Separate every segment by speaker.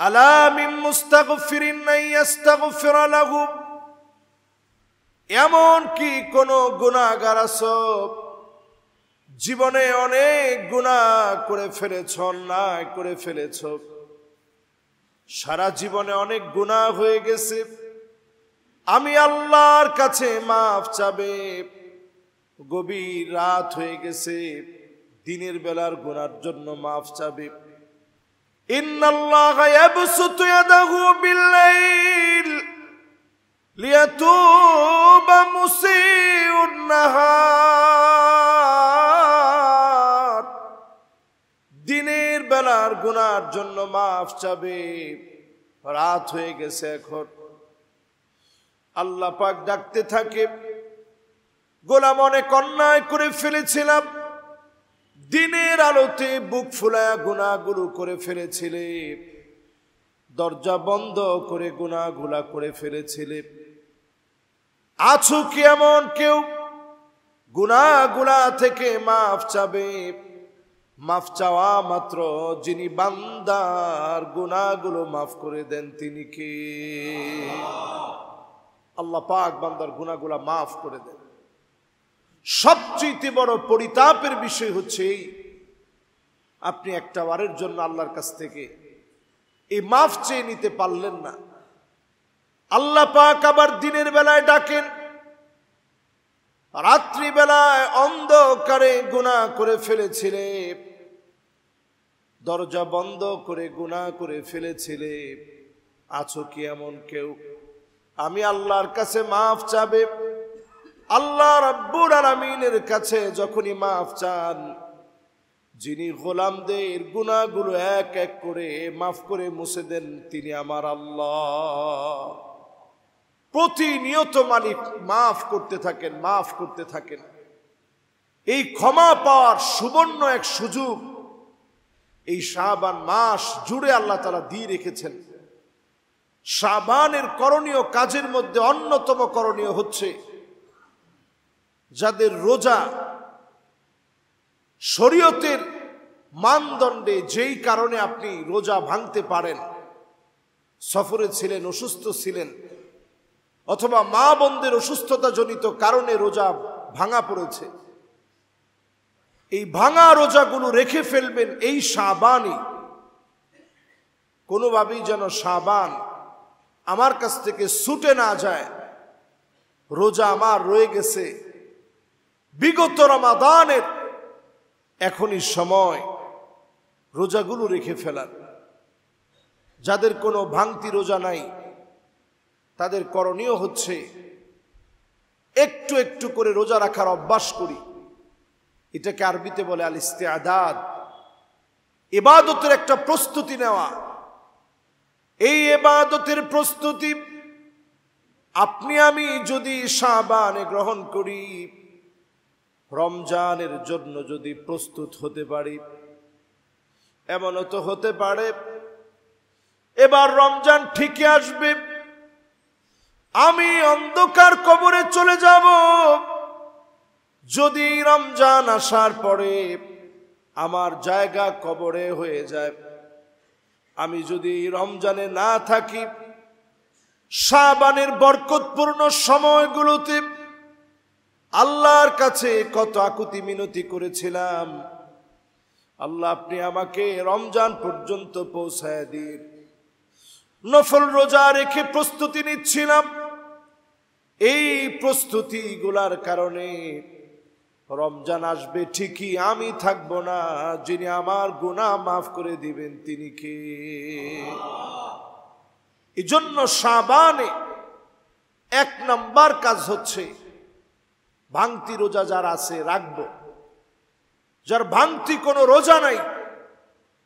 Speaker 1: আলা মিন মুস্তাগফিরিন নাই ইস্তাগফিরা লাহু এমন কি কোন গুনাহগার আছো? জীবনে অনেক গুনাহ করে ফেলেছ, অন্যায় করে ফেলেছ। সারা জীবনে অনেক গুনাহ হয়ে গেছে। আমি আল্লাহর কাছে মাফ চাবে। গভীর রাত হয়ে গেছে। দিনের বেলার গুনার জন্য মাফ চাবে। ইন্নাল্লাহ ইয়াবসুতু ইয়াদাহু বিল্লাইল লিয়াতুবা মুসিউন নাহার। দিনের বেলার গুনার জন্য মাফ চাবে। রাত হয়ে গেছে এখন। আল্লাহ পাক ডাকতে থাকে। গোলাম অনেক অন্যায় করে ফেলেছিলাম। দিনের আলোতে বুক ফুলায়া গুণাগুলো করে ফেলেছিলে। দরজা বন্ধ করে গুণাগুলা করে ফেলেছিলে। আছো কি এমন কেউ? গুণাগুলা থেকে মাফ চাবে। মাফ চাওয়া মাত্র যিনি বান্দার গুণাগুলো মাফ করে দেন তিনি কে? আল্লাহ পাক বান্দার গুণাগুলা মাফ করে দেন। সবচেয়ে বড় পরিতাপের বিষয় হচ্ছে এই, আপনি একটা বারের জন্য আল্লাহর কাছ থেকে এই মাফ চেয়ে নিতে পারলেন না। আল্লাহ পাক আবার দিনের বেলায় ডাকেন রাত্রি বেলায় অন্ধকারে গুণা করে ফেলেছিলে, দরজা বন্ধ করে গুণা করে ফেলেছিলে, আছো কি এমন কেউ? আমি আল্লাহর কাছে মাফ চাবে। আল্লাহ রব্বুর আলমিনের কাছে যখনই মাফ চান, যিনি গোলামদের গুণাগুলো এক এক করে মাফ করে মুছে দেন, তিনি আমার আল্লাহ। প্রতিনিয়ত মালিক মাফ করতে থাকেন, মাফ করতে থাকেন। এই ক্ষমা পাওয়ার সুবর্ণ এক সুযোগ, এই শাহবান মাস জুড়ে আল্লাহ তালা দিয়ে রেখেছেন। শাবানের করণীয় কাজের মধ্যে অন্যতম করণীয় হচ্ছে যাদের রোজা শরীয়তের মানদণ্ডে যেই কারণে আপনি রোজা ভাঙতে পারেন, সফরে ছিলেন, অসুস্থ ছিলেন, অথবা মা বোনদের অসুস্থতা জনিত কারণে রোজা ভাঙা পড়েছে, এই ভাঙা রোজাগুলো রেখে ফেলবেন এই সাবানই কোনোভাবেই যেন সাবান আমার কাছ থেকে ছুটে না যায়, রোজা আমার রয়ে গেছে। বিগত রমাদানের এখনই সময় রোজাগুলো রেখে ফেলার। যাদের কোনো ভাঙতি রোজা নাই, তাদের করণীয় হচ্ছে একটু একটু করে রোজা রাখার অভ্যাস করি। এটাকে আরবিতে বলে আল ইস্তে আদাদ এবাদতের একটা প্রস্তুতি নেওয়া। এই এবাদতের প্রস্তুতি আপনি আমি যদি সাবানে গ্রহণ করি রমজানের জন্য যদি প্রস্তুত হতে পারি, এমনও তো হতে পারে। এবার রমজান ঠিকই আসবে। আমি অন্ধকার কবরে চলে যাব। যদি রমজান আসার পরে আমার জায়গা কবরে হয়ে যায়, আমি যদি রমজানে না থাকি, সাবানের বরকতপূর্ণ সময়গুলোতে আল্লাহর কাছে কত আকুতি মিনতি করেছিলাম। আল্লাহ, আপনি আমাকে রমজান পর্যন্ত পৌঁছায় দিন। নফল রোজা রেখে প্রস্তুতি নিচ্ছিলাম। এই প্রস্তুতি গুলার কারণে রমজান আসবে ঠিকই, আমি থাকব না। যিনি আমার গুণা মাফ করে দিবেন, তিনি কে? এই জন্য সাবানে এক নাম্বার কাজ হচ্ছে ভাঙতি রোজা যার আছে, রাখব। যার ভাঙতি কোনো রোজা নাই,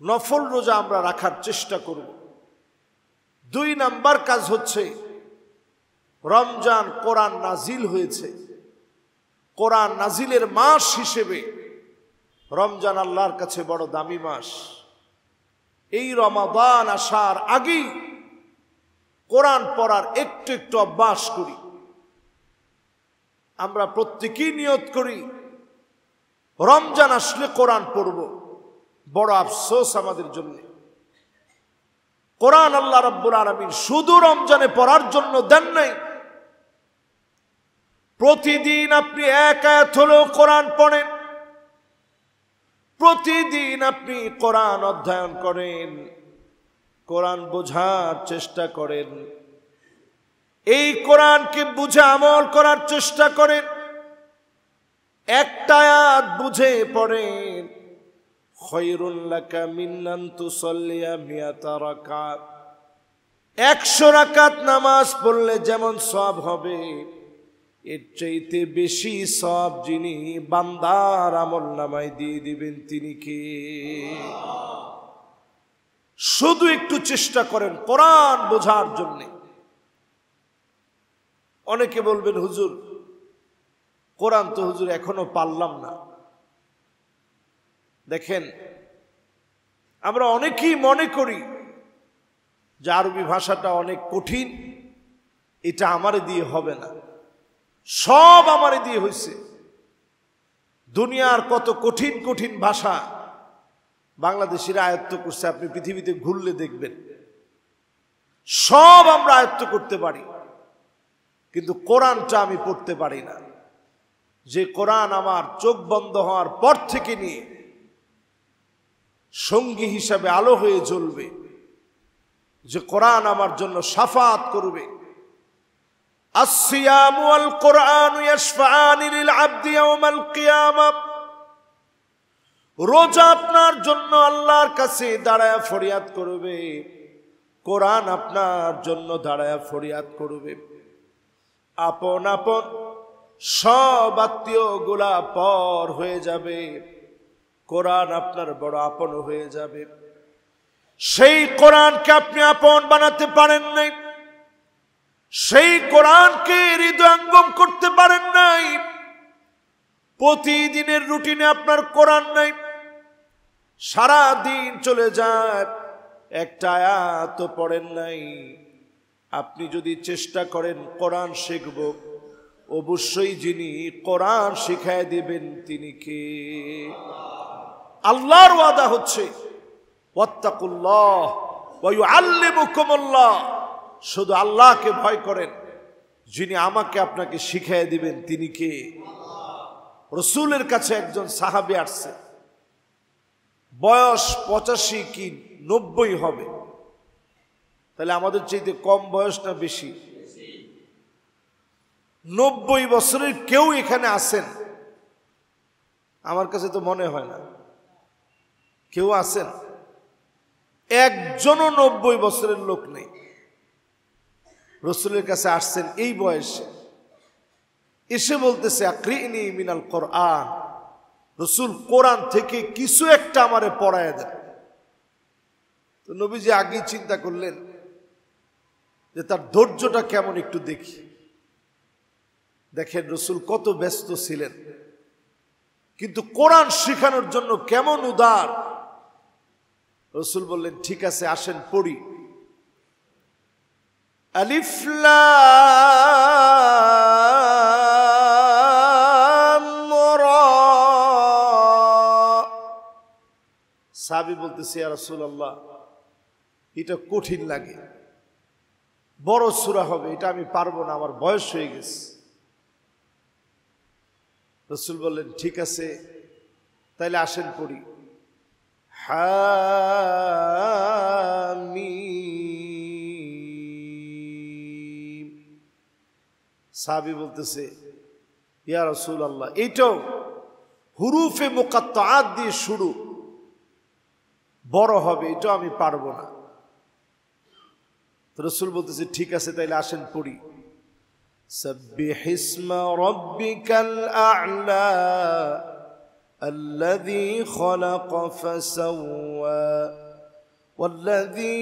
Speaker 1: নফল রোজা আমরা রাখার চেষ্টা করব। দুই নাম্বার কাজ হচ্ছে, রমজান কোরআন নাজিল হয়েছে। কোরআন নাজিলের মাস হিসেবে রমজান আল্লাহর কাছে বড় দামি মাস। এই রমাদান আসার আগেই কোরআন পড়ার একটু একটু অভ্যাস করি। আমরা প্রত্যেকেই নিয়ত করি, রমজান আসলে কোরআন পড়ব, বড় আফসোস আমাদের জন্য। কোরআন আল্লাহ রব্বুল আলমিন শুধু রমজানে পড়ার জন্য দেন নাই। প্রতিদিন আপনি এক আয়াত হলেও কোরআন পড়েন। প্রতিদিন আপনি কোরআন অধ্যয়ন করেন, কোরআন বোঝার চেষ্টা করেন। এই কোরআনকে বুঝে আমল করার চেষ্টা করেন। একটা আয়াত বুঝে পড়েন খৈরুল্লাকা মিন্নান তুসল্লিয়া মিয়াতা রাকাত। একশো রাকাত নামাজ পড়লে যেমন সব হবে, এর চাইতে বেশি সব যিনি বান্দার আমল নামায় দিয়ে দিবেন তিনি কে? শুধু একটু চেষ্টা করেন কোরআন বোঝার জন্যে। অনেকে বলবেন, হুজুর, কোরআন তো হুজুর এখনও পারলাম না। দেখেন, আমরা অনেকেই মনে করি যে আরবি ভাষাটা অনেক কঠিন, এটা আমারে দিয়ে হবে না। সব আমারে দিয়ে হয়েছে দুনিয়ার কত কঠিন কঠিন ভাষা বাংলাদেশিরা আয়ত্ত করছে, আপনি পৃথিবীতে ঘুরলে দেখবেন। সব আমরা আয়ত্ত করতে পারি। কিন্তু কোরআনটা আমি পড়তে পারি না। যে কোরআন আমার চোখ বন্ধ হওয়ার পর থেকে নিয়ে সঙ্গী হিসাবে আলো হয়ে জ্বলবে, যে কোরআন আমার জন্য সাফাত করবে। আসিয়ামু রোজা আপনার জন্য আল্লাহর কাছে দাঁড়ায় ফরিয়াদ করবে। কোরআন আপনার জন্য দাঁড়ায়া ফরিয়াদ করবে। আপন আপন সব আত্মীয়গুলা পর হয়ে যাবে। কোরআন আপনার বড় আপন হয়ে যাবে। সেই কোরআনকে আপনি আপন বানাতে পারেন নাই। সেই কোরআনকে হৃদয়ঙ্গম করতে পারেন নাই। প্রতিদিনের রুটিনে আপনার কোরআন নাই। সারা দিন চলে যায় একটা আয়াত পড়েন নাই। আপনি যদি চেষ্টা করেন কোরআন শিখব, অবশ্যই যিনি কোরআন শিখায় দেবেন তিনি কে? আল্লাহর ওয়াদা হচ্ছে আল্লিমুকুমুল্লাহ শুধু আল্লাহকে ভয় করেন, যিনি আমাকে আপনাকে শিখাই দিবেন তিনি কে? রসুলের কাছে একজন সাহাবি আসছে, বয়স পঁচাশি কি নব্বই হবে। তাহলে আমাদের চাইতে কম বয়স না বেশি? নব্বই বছরের কেউ এখানে আসেন আমার কাছে তো মনে হয় না। কেউ আসেন একজনও নব্বই বছরের লোক নেই। রসুলের কাছে আসছেন এই বয়সে। এসে বলতেছে, আক্রিনি মিনাল কোরআন। রসুল কোরআন থেকে কিছু একটা আমারে পড়ায় দেন। তো নবীজি আগেই চিন্তা করলেন যে তার ধৈর্যটা কেমন একটু দেখি। দেখেন রসুল কত ব্যস্ত ছিলেন। কিন্তু কোরআন শেখানোর জন্য কেমন উদার। রসুল বললেন, ঠিক আছে, আসেন, পড়ি। আলিফ সাবি বলতেছে রসুল আল্লাহ এটা কঠিন লাগে। বড় সুরা হবে, এটা আমি পারব না, আমার বয়স হয়ে গেছে। রসুল বললেন, ঠিক আছে, তাইলে আসেন পড়ি। হামিম। সাবি বলতেছে, ইয়া রসুল আল্লাহ এইটাও হুরুফে মোকাত্তাত দিয়ে শুরু। বড় হবে, এটাও আমি পারব না। রসুল বলতেছে ঠিক আছে তাইলে আসেন পড়ি سبح اسم ربك الأعلى الذي خلق فسوى والذي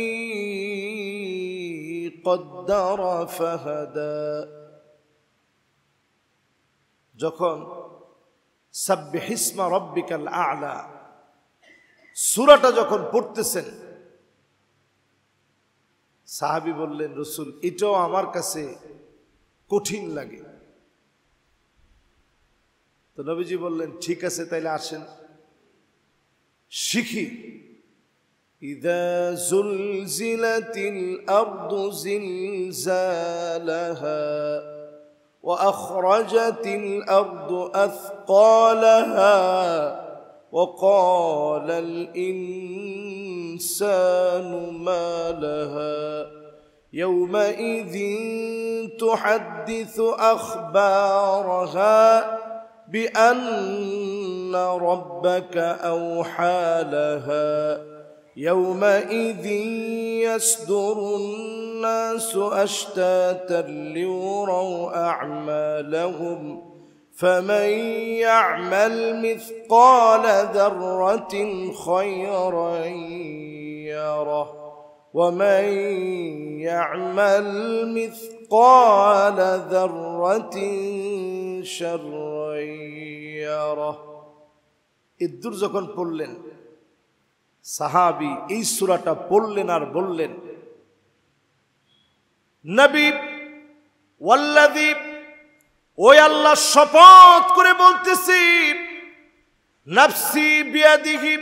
Speaker 1: قدر فهدى যখন সাব্বিহিসমা রব্বিকাল আলা সুরাটা যখন পড়তেছেন সাহাবি বললেন রসুল এটাও আমার কাছে কঠিন লাগে তো নবীজি বললেন ঠিক আছে তাইলে আসেন শিখি إذا زلزلت الأرض زلزالها وأخرجت الأرض أثقالها وقال الإنسان ما لها يومئذ تحدث أخبارها بأن ربك أوحى لها يومئذ يصدر الناس أشتاتا ليروا أعمالهم فمن يعمل مثقال ذرة خيرا يره ومن يعمل مثقال ذرة شرا يره ইদ্দুর যখন পড়লেন সাহাবি এই সুরাটা পড়লেন আর বললেন নবী ওয়াল্লাযী ওই আল্লাহ শপথ করে বলতেছি, নাফসি বিয়াদিহি,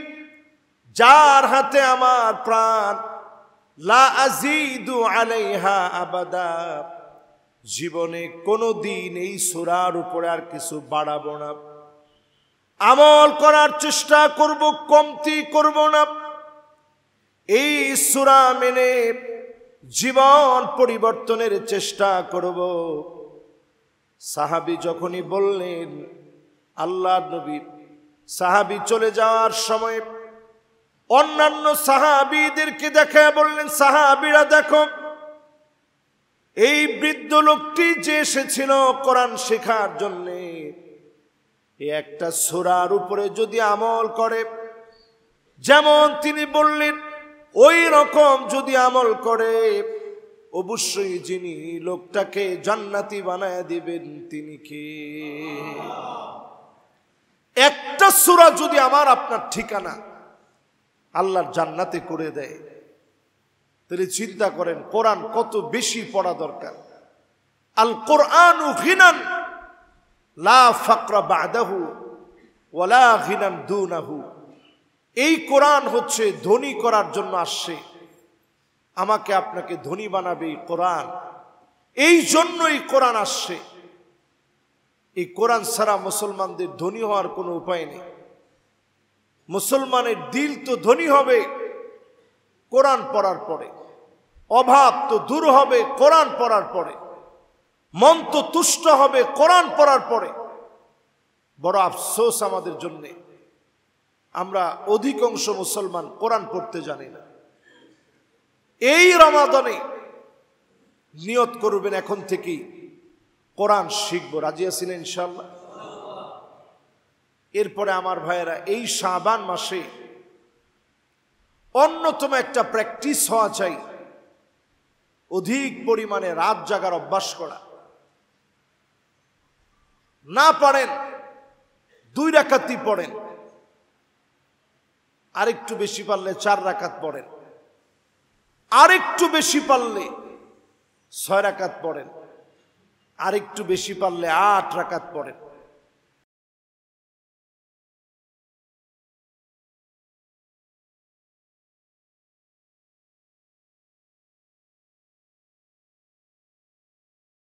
Speaker 1: যার হাতে আমার প্রাণ, লা আজিদু আলাইহা আবাদা। জীবনে কোনো দিন এই সুরার উপরে আর কিছু বাড়াবো না। আমল করার চেষ্টা করব, কমতি করব না। এই সুরা মেনে জীবন পরিবর্তনের চেষ্টা করব। সাহাবি যখনই বললেন, আল্লাহ নবী, সাহাবি চলে যাওয়ার সময় অন্যান্য সাহাবিদেরকে দেখে বললেন, সাহাবিরা দেখো, এই বৃদ্ধ লোকটি যে এসেছিল কোরআন শেখার জন্যে একটা সোরার উপরে যদি আমল করে, যেমন তিনি বললেন, ওই রকম যদি আমল করে অবশ্যই যিনি লোকটাকে জান্নাতি বানায় দিবেন, তিনি কে? একটা সুরা যদি আমার আপনার ঠিকানা আল্লাহর জান্নাতে করে দেয়, তাহলে চিন্তা করেন কোরআন কত বেশি পড়া দরকার। আল কোরআন ঘিনান, লা ফাকরা বাদাহু ওয়ালা ঘিনান দুনাহু। এই কোরআন হচ্ছে ধনী করার জন্য আসছে। আমাকে আপনাকে ধনী বানাবে এই কোরআন। এই জন্যই কোরআন আসছে। এই কোরআন ছাড়া মুসলমানদের ধনী হওয়ার কোনো উপায় নেই। মুসলমানের দিল তো ধনী হবে, কোরআন পড়ার পরে। অভাব তো দূর হবে, কোরআন পড়ার পরে। মন তো তুষ্ট হবে, কোরআন পড়ার পরে। বড় আফসোস আমাদের জন্যে। আমরা অধিকাংশ মুসলমান কোরআন পড়তে জানি না। এই রমাদনে নিয়ত করবেন এখন থেকেই। কোরআন শিখব, রাজি আছেন ইনশাল্লাহ এরপরে আমার ভাইয়েরা, এই শাবান মাসে অন্যতম একটা প্র্যাকটিস হওয়া চাই। অধিক পরিমাণে রাত জাগার অভ্যাস করা। না পারেন, দুই রাকাতই পড়েন। আরেকটু বেশি পারলে চার রাকাত পড়েন। আরেকটু বেশি পারলে ছয় রাকাত পড়েন আরেকটু বেশি পারলে আট রাকাত পড়েন।